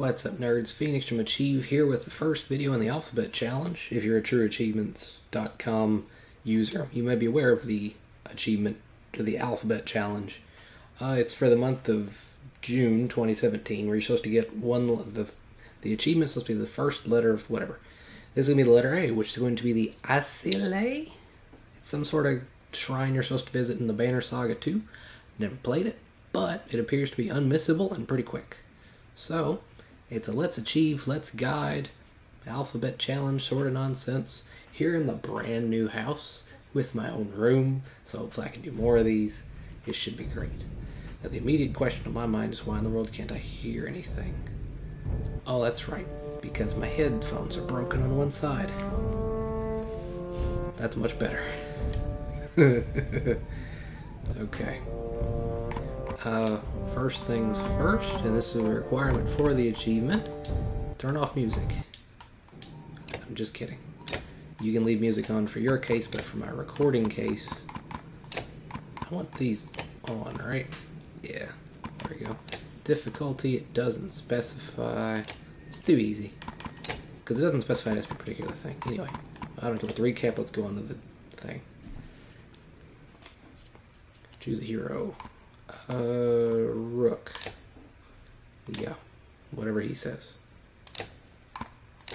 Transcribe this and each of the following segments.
What's up, nerds? Phoenix from Achieve here with the first video in the Alphabet Challenge. If you're a TrueAchievements.com user, you may be aware of the achievement to the Alphabet Challenge. Uh, it's for the month of June 2017, where you're supposed to get one the the achievement's supposed to be the first letter of whatever. This is gonna be the letter A, which is going to be the Asile. It's some sort of shrine you're supposed to visit in the Banner Saga 2. Never played it, but it appears to be unmissable and pretty quick. So, it's a let's achieve, let's guide, alphabet challenge sort of nonsense here in the brand new house with my own room. So, hopefully, I can do more of these. It should be great. Now, the immediate question on my mind is why in the world can't I hear anything? Oh, that's right, because my headphones are broken on one side. That's much better. okay. Uh, first things first, and this is a requirement for the achievement, turn off music. I'm just kidding. You can leave music on for your case, but for my recording case, I want these on, right? Yeah, there we go. Difficulty, it doesn't specify. It's too easy. Because it doesn't specify this particular thing. Anyway, I don't care what the recap, let's go on to the thing. Choose a hero. Uh, Rook. Yeah, whatever he says.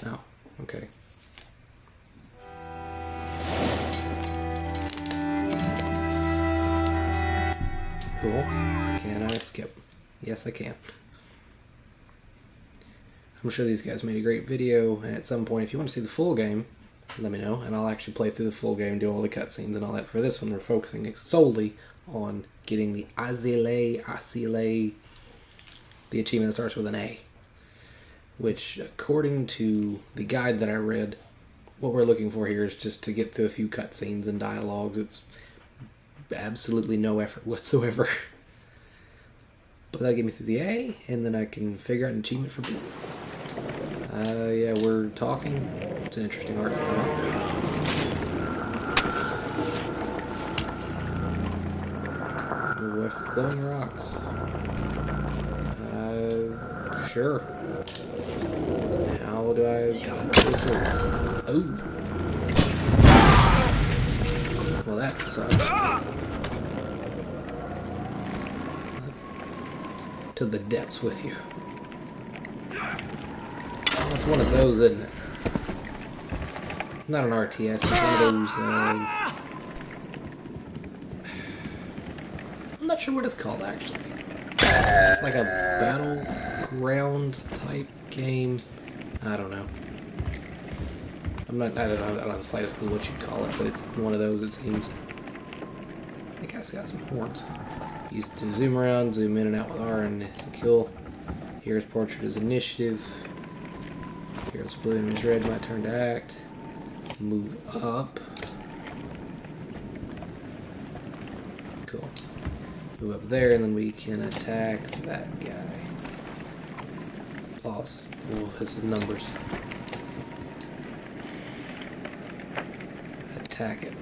Oh, okay. Cool. Can I skip? Yes, I can. I'm sure these guys made a great video, and at some point, if you want to see the full game, let me know, and I'll actually play through the full game, do all the cutscenes and all that. For this one, we're focusing solely on getting the Azile, Asile, the achievement that starts with an A. Which, according to the guide that I read, what we're looking for here is just to get through a few cutscenes and dialogues. It's absolutely no effort whatsoever. but that'll get me through the A, and then I can figure out an achievement for B. Uh, yeah, we're talking. It's an interesting art style. Glowing rocks. Uh, sure. How do I? Oh. Well, that sucks. Let's to the depths with you. It's one of those, isn't it? Not an RTS, it's one of those, uh, I'm not sure what it's called actually. It's like a battleground type game. I don't know. I'm not. I don't know. I don't have the slightest clue what you'd call it, but it's one of those. It seems. I think I've got some horns. Use to zoom around, zoom in and out with R and kill. Here's portrait as initiative. Here's blue and red. My turn to act. Move up. Cool. Move up there, and then we can attack that guy. Plus, oh, this is numbers. Attack it.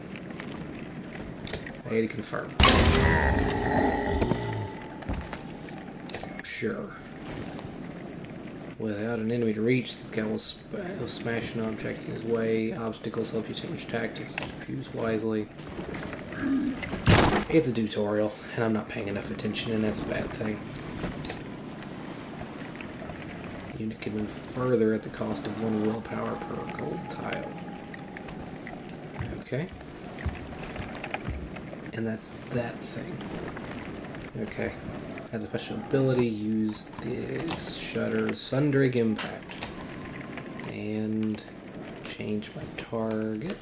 I need to confirm. Sure. Without an enemy to reach, this guy will, sp will smash an object in his way. Obstacles help you change tactics. Use wisely. It's a tutorial, and I'm not paying enough attention, and that's a bad thing. Unit can move further at the cost of one willpower per gold tile. Okay. And that's that thing. Okay. Has a special ability, use this shutter Sundering Impact. And change my target.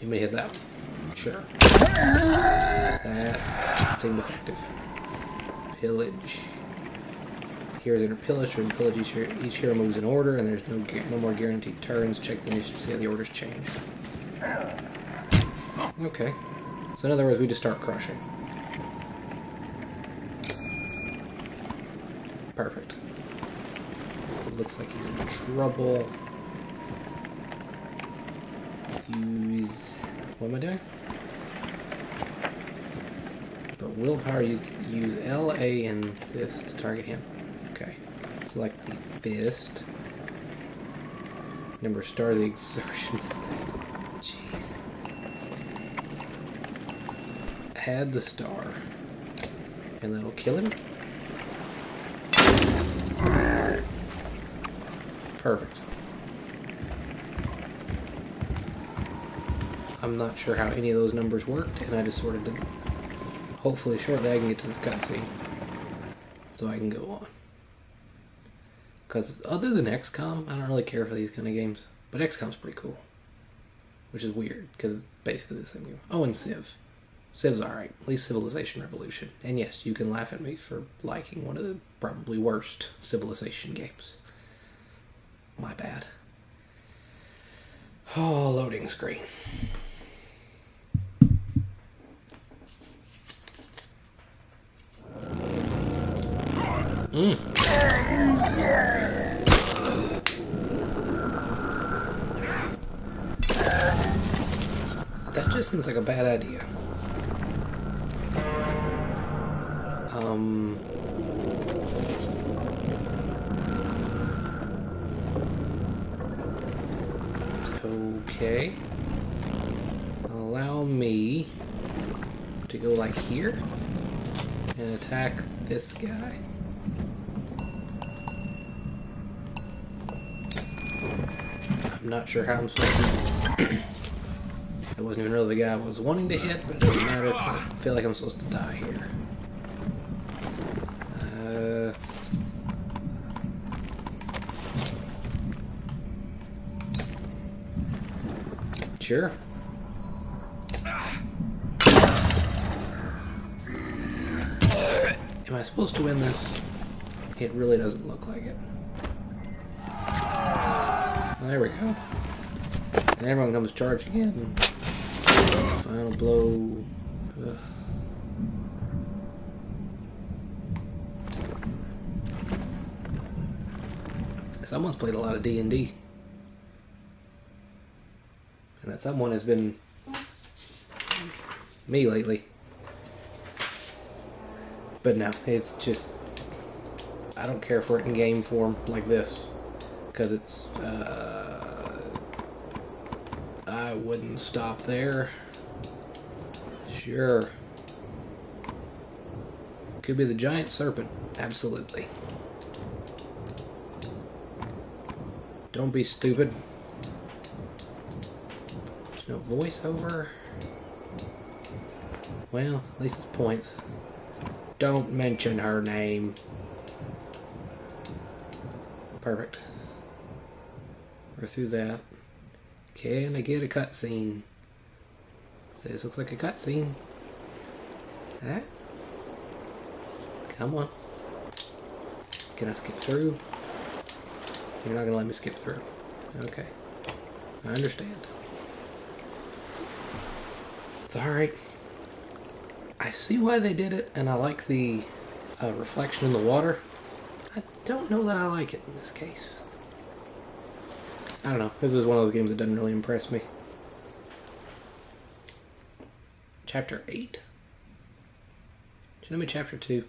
You may hit that one. Sure. Uh, that seemed effective. Pillage. Here's inner pillage. During pillage, each hero, each hero moves in order, and there's no no more guaranteed turns. Check the initiative to see how the order's changed. Okay. So in other words, we just start crushing. Perfect. looks like he's in trouble. Use... What am I doing? Willpower, use, use L, A, and this to target him. Okay. Select the fist. Number star the exertion state. Jeez. Add the star. And that'll kill him. Perfect. I'm not sure how any of those numbers worked, and I just sort of did. Hopefully, shortly I can get to this cutscene, so I can go on. Because other than XCOM, I don't really care for these kind of games, but XCOM's pretty cool, which is weird because it's basically the same game. Oh, and Civ. Civ's alright, at least Civilization Revolution. And yes, you can laugh at me for liking one of the probably worst Civilization games. My bad. Oh, loading screen. Mm. That just seems like a bad idea. Um. Okay. Allow me to go like here and attack this guy. I'm not sure how I'm supposed to. it wasn't even really the guy I was wanting to hit, but it doesn't matter. I feel like I'm supposed to die here. Uh, sure. Am I supposed to win this? It really doesn't look like it. There we go. And everyone comes charging in. Final blow. Ugh. Someone's played a lot of D and D, and that someone has been me lately. But no, it's just I don't care for it in game form like this because it's uh, I wouldn't stop there. Sure. Could be the giant serpent. Absolutely. Don't be stupid. There's no voiceover. Well, at least it's points. Don't mention her name. Perfect. We're through that. Can I get a cutscene? This looks like a cutscene. That? Come on. Can I skip through? You're not gonna let me skip through. Okay. I understand. It's alright. I see why they did it, and I like the uh, reflection in the water. I don't know that I like it in this case. I don't know. This is one of those games that doesn't really impress me. Chapter 8? Show me chapter 2.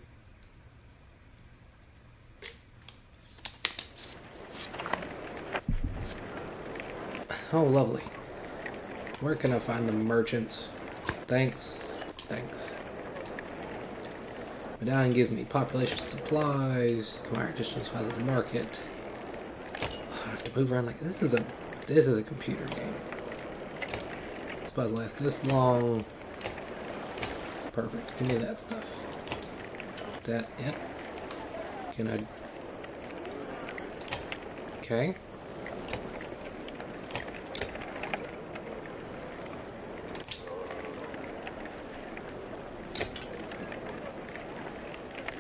Oh, lovely. Where can I find the merchants? Thanks. Thanks. Medallion gives me population supplies, acquire additional supplies at the market. Move around like this is a this is a computer game. Supplies last this long. Perfect. Give me that stuff. That it. Can I Okay.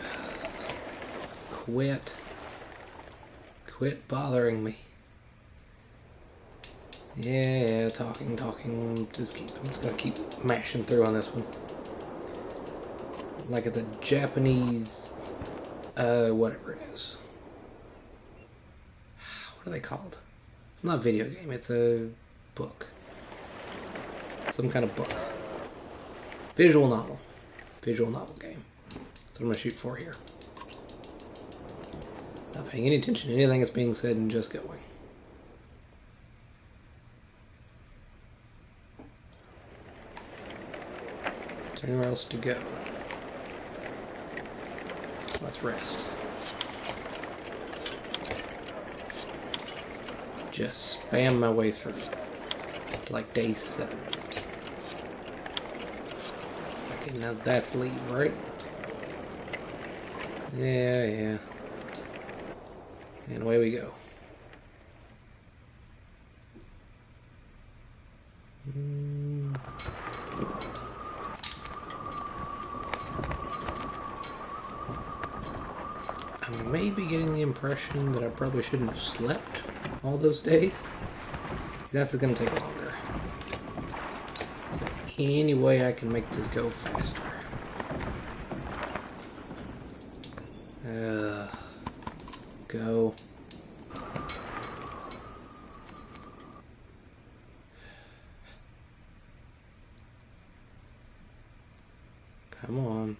Quit. Quit bothering me. Yeah, talking, talking. Just keep. I'm just gonna keep mashing through on this one. Like it's a Japanese, uh, whatever it is. What are they called? It's not a video game. It's a book. Some kind of book. Visual novel. Visual novel game. That's what I'm gonna shoot for here. Not paying any attention to anything that's being said and just going. Anywhere else to go? Let's rest. Just spam my way through. Like day seven. Okay, now that's leave, right? Yeah, yeah. And away we go. Hmm. I may be getting the impression that I probably shouldn't have slept all those days. That's going to take longer. Is there any way I can make this go faster? Uh, go. Come on.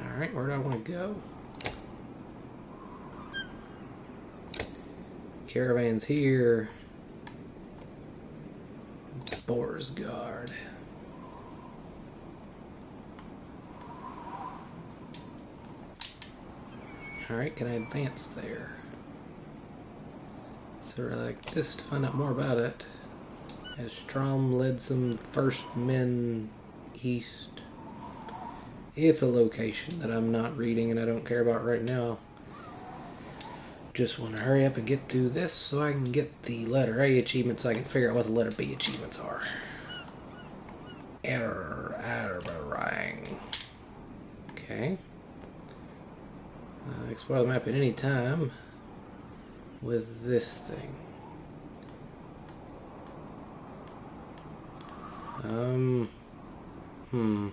Alright, where do I want to go? Caravan's here. Boersgard. Alright, can I advance there? Sort of like this to find out more about it. As Strom led some first men east. It's a location that I'm not reading and I don't care about right now. Just want to hurry up and get through this so I can get the letter A achievement so I can figure out what the letter B achievements are. Error, Arberrang. Okay. Uh, explore the map at any time with this thing. Um, hmm.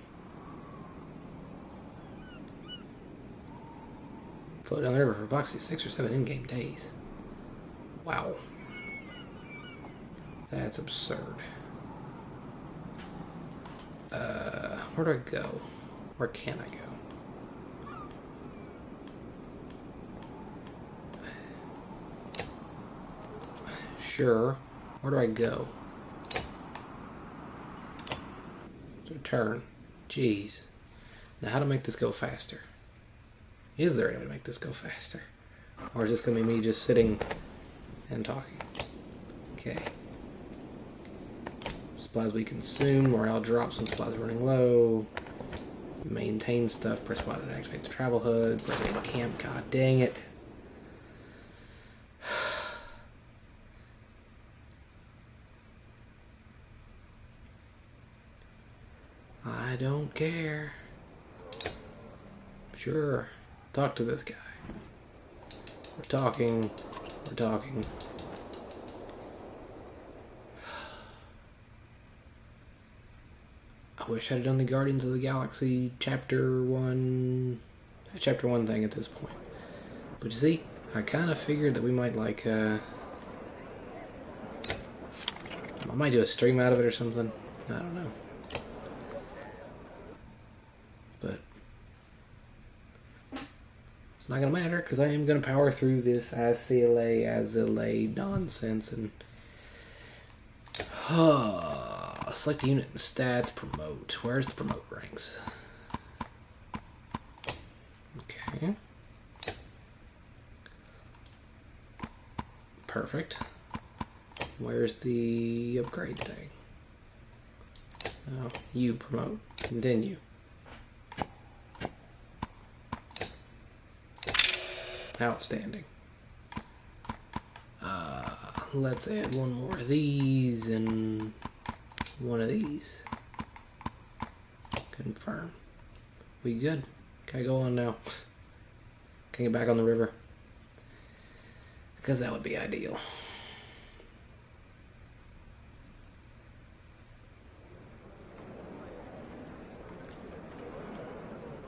Float down the river for approximately six or seven in-game days. Wow. That's absurd. Uh, where do I go? Where can I go? Sure. Where do I go? Return. Jeez. Now how to make this go faster? Is there any way to make this go faster? Or is this going to be me just sitting and talking? Okay. Supplies we consume, morale drops when supplies are running low. Maintain stuff, press Y to activate the travel HUD, press A to camp, god dang it. I don't care. Sure. Talk to this guy. We're talking. We're talking. I wish I'd done the Guardians of the Galaxy chapter one, chapter one thing at this point. But you see, I kind of figured that we might like, uh, I might do a stream out of it or something. I don't know. But not gonna matter because I am gonna power through this ASILA ASILA nonsense and uh, select the unit and stats promote. Where's the promote ranks? Okay. Perfect. Where's the upgrade thing? Oh, you promote. Continue. Outstanding. Uh, let's add one more of these and one of these. Confirm. We good? Can I go on now? Can get back on the river? Because that would be ideal.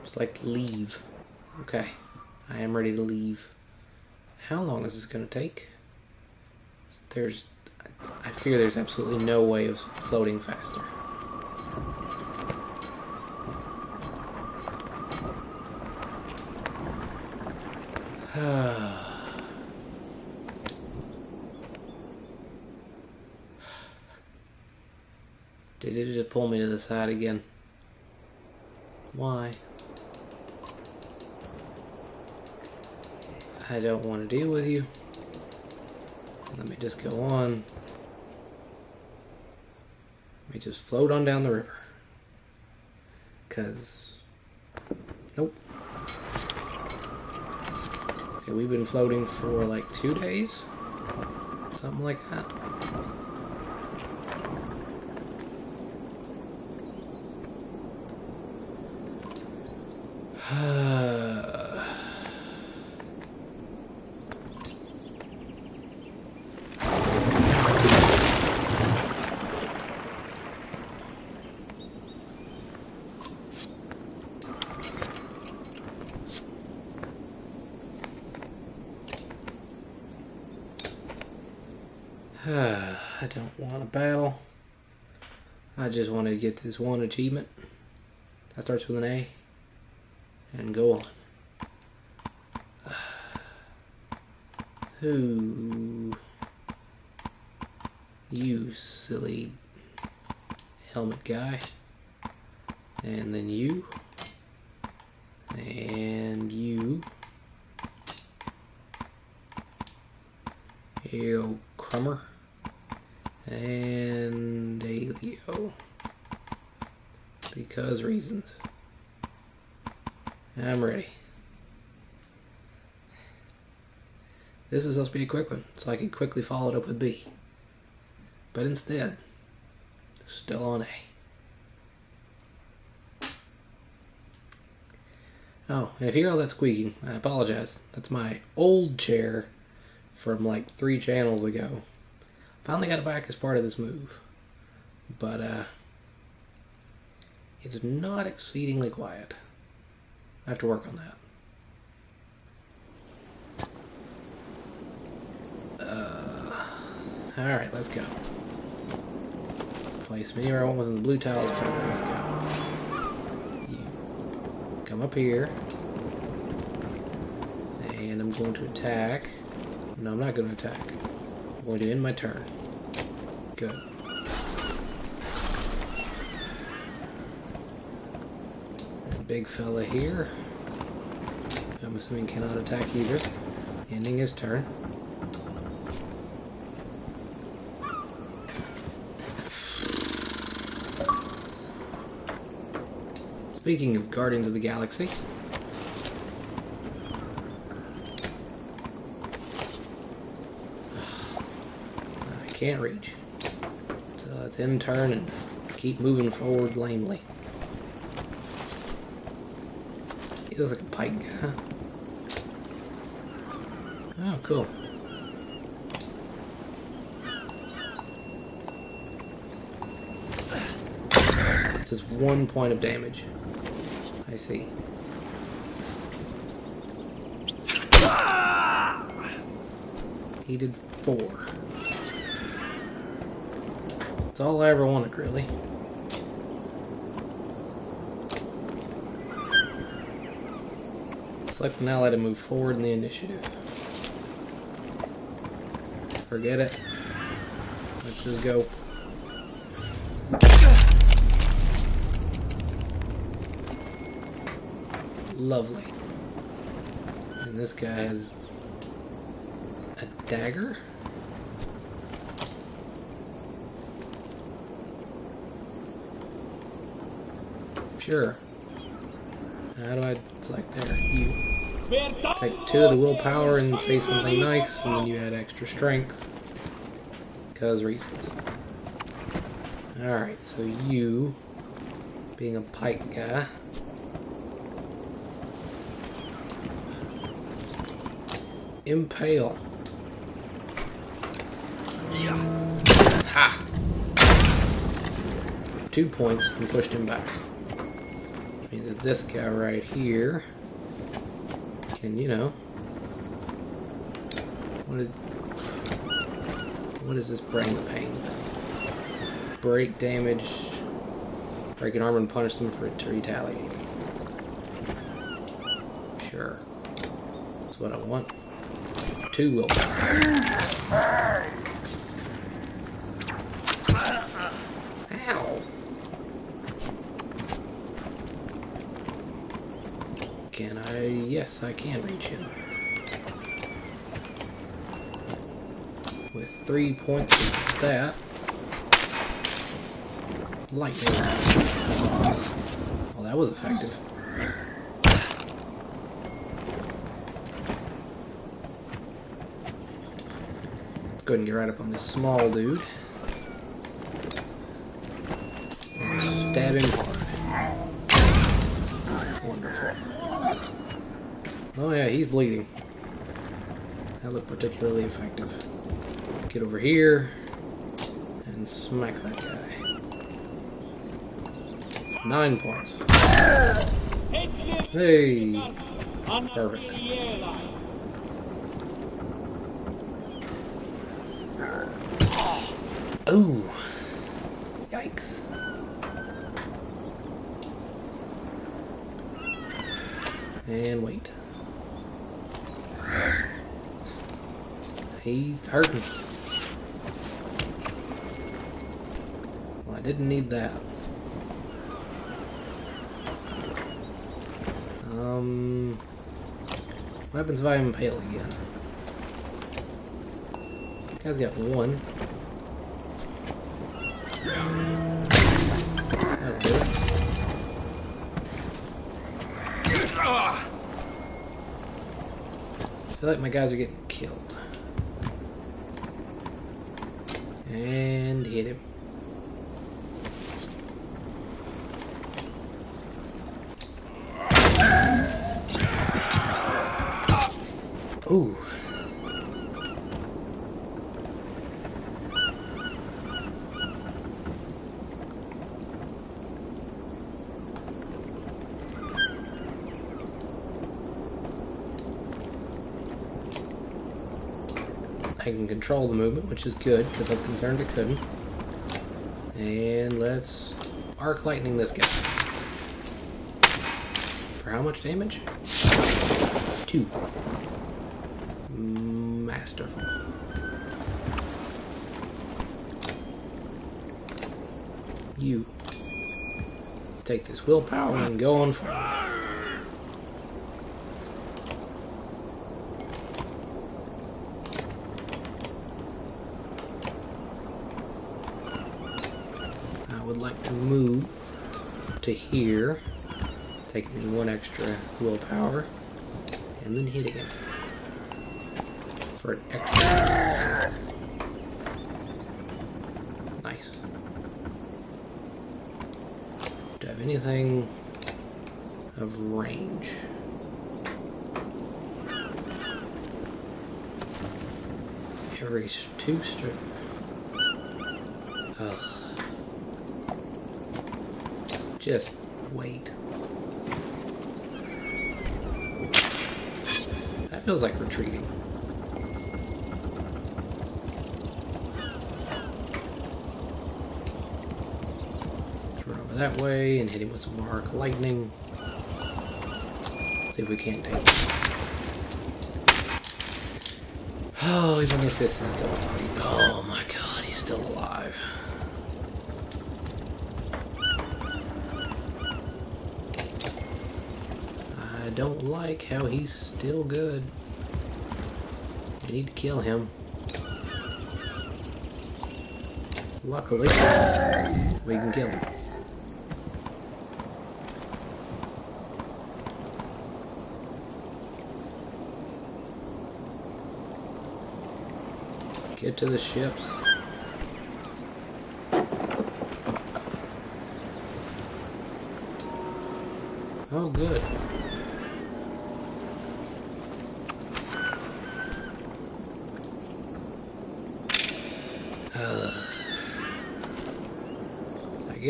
It's like leave. Okay. I am ready to leave. How long is this going to take? There's, I fear there's absolutely no way of floating faster. Did it just pull me to the side again? Why? I don't want to deal with you. Let me just go on. Let me just float on down the river. Because... Nope. Okay, we've been floating for like two days? Something like that. I don't want a battle. I just want to get this one achievement. That starts with an A. And go on. Who? You silly helmet guy. And then you. And you. Yo, Crummer and Alio because reasons. I'm ready. This is supposed to be a quick one, so I can quickly follow it up with B. But instead, still on A. Oh, and if you hear all that squeaking, I apologize. That's my old chair from like three channels ago. Finally got it back as part of this move. But, uh, it's not exceedingly quiet. I have to work on that. Uh, Alright, let's go. Place me where I want within the blue tiles. Let's go. You come up here. And I'm going to attack. No, I'm not going to attack. I'm going to end my turn. Good. Big fella here. I'm assuming cannot attack either. Ending his turn. Speaking of Guardians of the Galaxy, I can't reach. So let's end turn and keep moving forward lamely. He looks like a pike guy. Oh, cool. Just one point of damage. I see. He did four. That's all I ever wanted, really. Select an ally to move forward in the initiative. Forget it. Let's just go. Lovely. And this guy has a dagger? Sure. How do I select there? You. Take two of the willpower and say something nice, and then you add extra strength. Because reasons. Alright, so you, being a pike guy, impale. Yeah. Ha! Two points and pushed him back. This guy right here can, you know. What is what is this brain pain? Break damage. Break an arm and punish them for it to retaliate. Sure. That's what I want. Two willpower. Ow. Can I? Yes, I can reach him. With three points of that. Lightning. Well, that was effective. Let's go ahead and get right up on this small dude. And stab him hard. Wonderful. Oh yeah, he's bleeding. That looked particularly effective. Get over here and smack that guy. Nine points. Hey! Perfect. Ooh! Yikes. And wait. He's hurting. Well, I didn't need that. Um, what happens if I impale again? Guy's got one. I feel like my guys are getting killed. Hit him. Ooh. I can control the movement, which is good, because I was concerned I couldn't. And let's arc lightning this guy. For how much damage? Two. Masterful. You take this willpower and go on for I would like to move to here, taking the one extra willpower, and then hitting him for an extra. Nice. Do I have anything of range? Every two strip. Just wait. That feels like retreating. Let's run over that way and hit him with some arc lightning. See if we can't take him. Oh, even if this is going Oh my god, he's still alive. I don't like how he's still good. I need to kill him. Luckily, we can kill him. Get to the ships. Oh, good.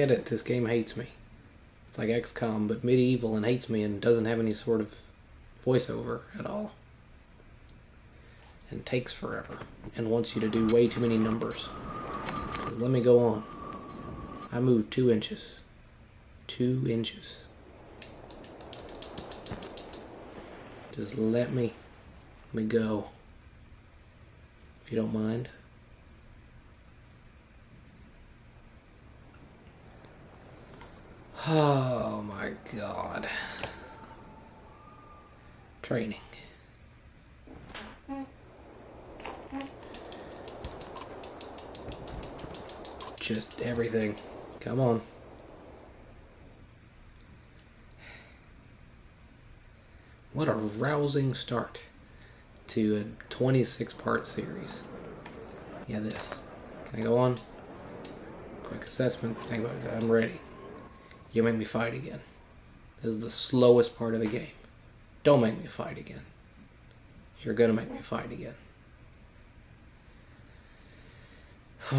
Get it. This game hates me. It's like XCOM, but medieval and hates me and doesn't have any sort of voiceover at all. And takes forever. And wants you to do way too many numbers. Just let me go on. I moved two inches. Two inches. Just let me Let me go. If you don't mind. Oh my god. Training. Just everything. Come on. What a rousing start to a 26 part series. Yeah, this. Can I go on? Quick assessment. Think about it. I'm ready. You make me fight again. This is the slowest part of the game. Don't make me fight again. You're gonna make me fight again.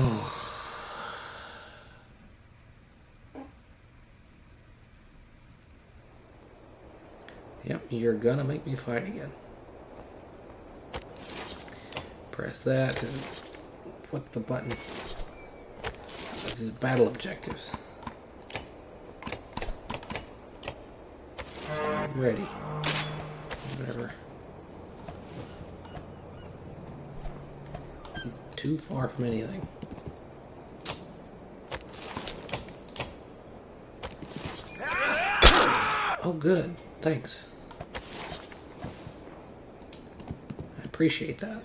yep, you're gonna make me fight again. Press that and put the button. This is battle objectives. Ready. Whatever. He's too far from anything. Oh, good. Thanks. I appreciate that.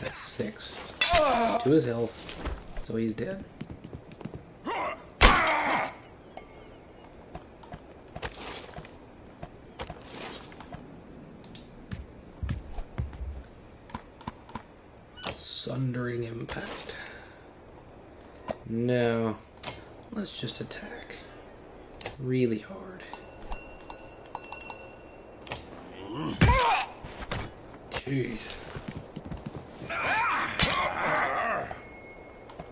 That's six. To his health, so he's dead. Sundering impact. No. Let's just attack. Really hard. Jeez.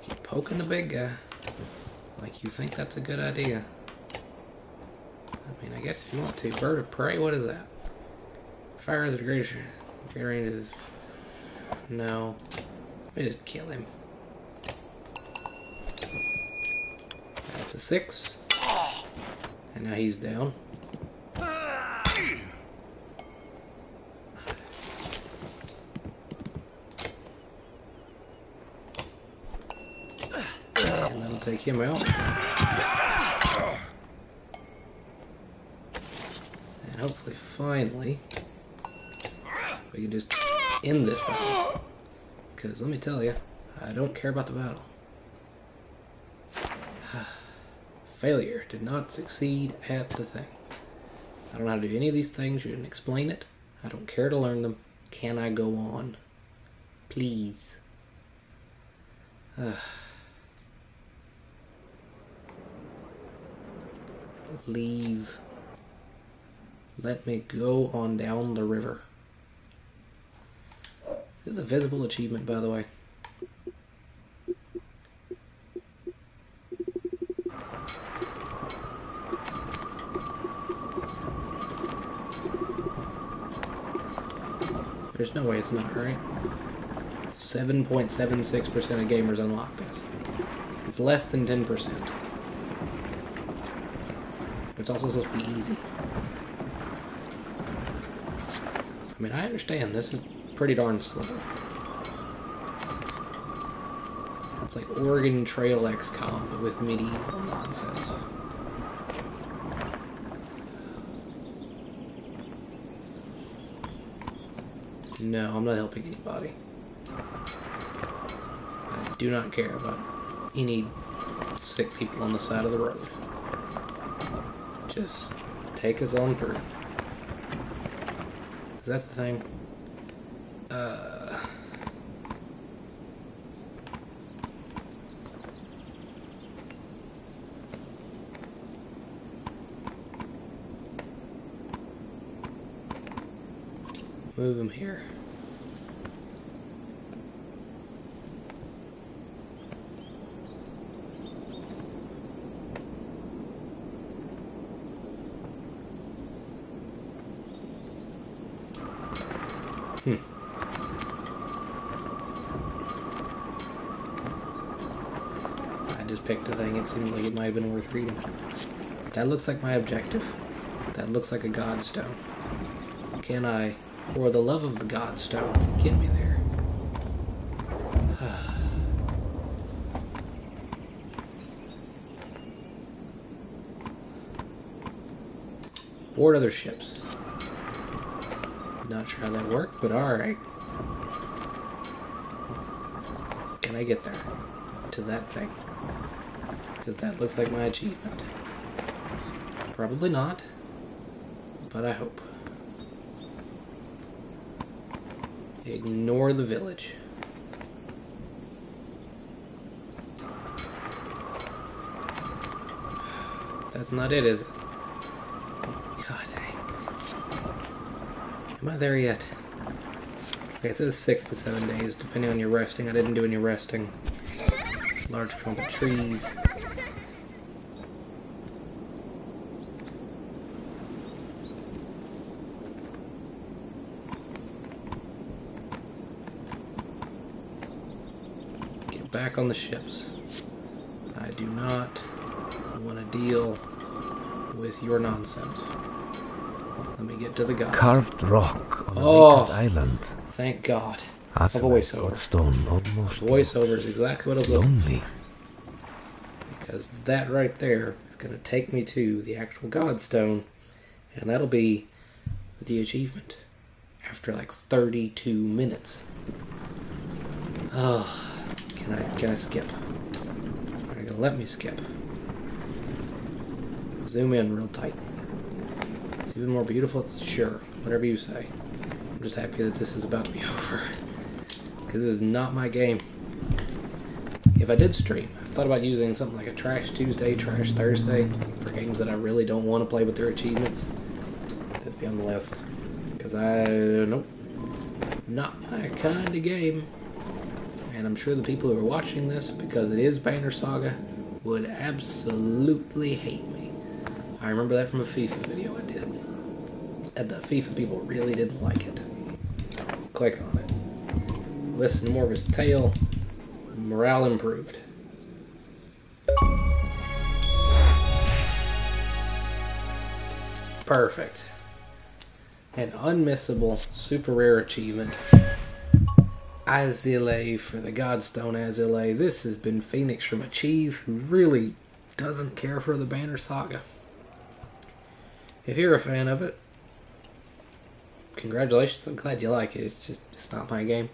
Keep poking the big guy. Like you think that's a good idea. I mean, I guess if you want to. Bird of prey, what is that? Fire is greatest. Great range is. No. Let me just kill him. That's a six. And now he's down. And that'll take him out. And hopefully, finally, we can just end this battle. Because let me tell you, I don't care about the battle. Failure did not succeed at the thing. I don't know how to do any of these things. You didn't explain it. I don't care to learn them. Can I go on? Please. Leave. Let me go on down the river. This is a visible achievement, by the way. There's no way it's not, right? 7.76% of gamers unlock this. It's less than 10%. It's also supposed to be easy. I mean, I understand this is pretty darn slow. It's like Oregon Trail XCOM, but with medieval nonsense. No, I'm not helping anybody. I do not care about any sick people on the side of the road. Just take us on through. Is that the thing? Uh... Move him here. Hmm. I just picked a thing. It seemed like it might have been worth reading. That looks like my objective. That looks like a godstone. Can I, for the love of the godstone, get me there? Board other ships. Not sure how that worked, but alright. Can I get there? To that thing? Because that looks like my achievement. Probably not, but I hope. Ignore the village. That's not it, is it? God dang. Am I there yet? Okay, it says six to seven days, depending on your resting. I didn't do any resting. Large clump of trees. Get back on the ships. I do not want to deal with your nonsense. Let me get to the guy. Carved rock on a Oh. island. Thank God. That's A voiceover. Godstone almost Voiceover is exactly what I was looking lonely. because that right there is going to take me to the actual Godstone, and that'll be the achievement after like 32 minutes. Oh, can I can I skip? Are you gonna let me skip? Zoom in real tight. It's even more beautiful. Sure, whatever you say. I'm just happy that this is about to be over because this is not my game. If I did stream, I've thought about using something like a Trash Tuesday, Trash Thursday for games that I really don't want to play with their achievements. That's be on the list. Because I. Nope. Not my kind of game. And I'm sure the people who are watching this, because it is Banner Saga, would absolutely hate me. I remember that from a FIFA video I did. And the FIFA people really didn't like it. Click on it. Listen more of his tale. Morale improved. Perfect. An unmissable, super rare achievement. Aselei for the Godstone Aselei. This has been Phoenix from Achieve, who really doesn't care for the Banner Saga. If you're a fan of it, congratulations. I'm glad you like it. It's just, it's not my game.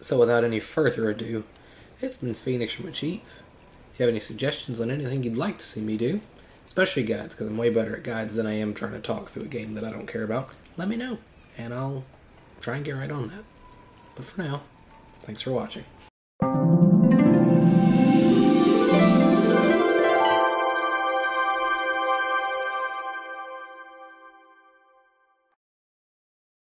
So without any further ado, it's been Phoenix from Achieve. If you have any suggestions on anything you'd like to see me do, especially guides, because I'm way better at guides than I am trying to talk through a game that I don't care about, let me know, and I'll try and get right on that. But for now, thanks for watching.